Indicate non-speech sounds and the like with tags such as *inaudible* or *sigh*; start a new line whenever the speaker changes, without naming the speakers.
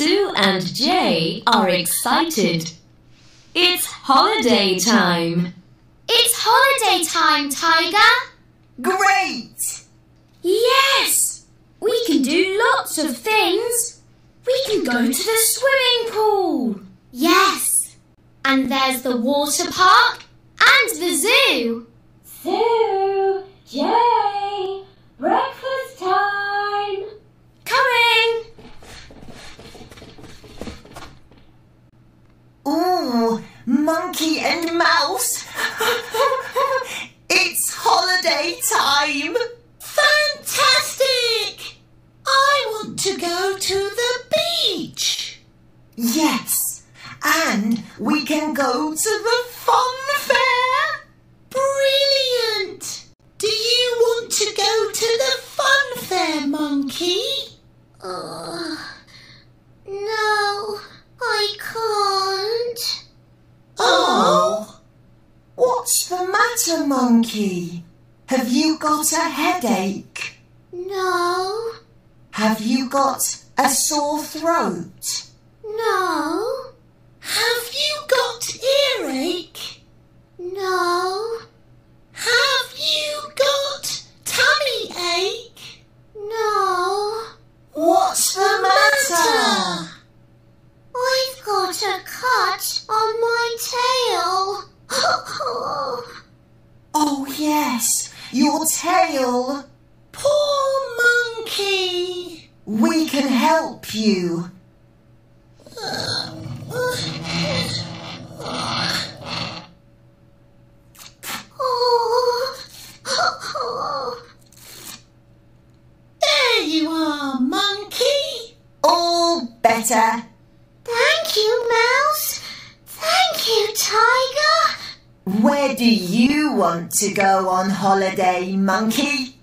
Sue and Jay are excited. It's holiday time.
It's holiday time, Tiger.
Great!
Yes! We can do lots of things. We can go to the swimming pool. Yes. And there's the water park and the zoo.
Sue, Jay,
monkey and mouse. *laughs* it's holiday time.
Fantastic! I want to go to the beach.
Yes, and we can go to the fun fair.
Brilliant! Do you want to go to the fun fair, Monkey?
Uh, no, I can't.
Oh, what's the matter, monkey? Have you got a headache?
No,
Have you got a sore throat?
no,
Have you got earache?
no,
Have you got tummy ache?
no.
What's the matter?
I've got a cut on my tail.
Oh, yes, your tail.
Poor monkey.
We can help you.
There you are, monkey.
All better.
Thank you, Mouse. Thank you, Tiger.
Where do you want to go on holiday, monkey?